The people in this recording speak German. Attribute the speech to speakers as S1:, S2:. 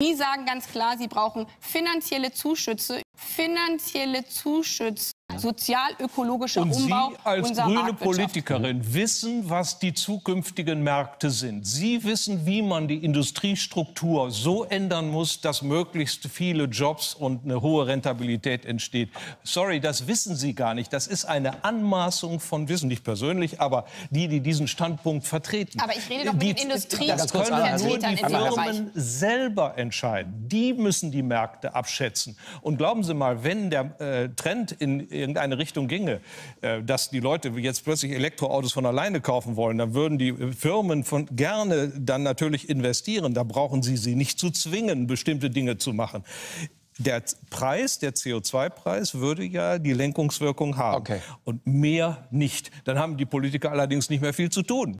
S1: Die sagen ganz klar, sie brauchen finanzielle Zuschüsse, finanzielle Zuschüsse sozial-ökologischer
S2: Und
S1: Umbau
S2: Sie als grüne. Politikerin wissen, was die zukünftigen Märkte sind. Sie wissen, wie man die Industriestruktur so ändern muss, dass möglichst viele Jobs und eine hohe Rentabilität entsteht. Sorry, das wissen Sie gar nicht. Das ist eine Anmaßung von Wissen, nicht persönlich, aber die, die diesen Standpunkt vertreten.
S1: Aber ich rede doch mit
S2: die,
S1: den
S2: Das können die Firmen selber entscheiden. Die müssen die Märkte abschätzen. Und glauben Sie mal, wenn der äh, Trend in irgendeine Richtung ginge, äh, dass die Leute jetzt plötzlich Elektroautos von alleine kaufen wollen, dann würden die Firmen von gerne dann natürlich investieren. Da brauchen sie sie nicht zu zwingen, bestimmte Dinge zu machen. Der Preis, der CO2-Preis, würde ja die Lenkungswirkung haben.
S3: Okay.
S2: Und mehr nicht. Dann haben die Politiker allerdings nicht mehr viel zu tun.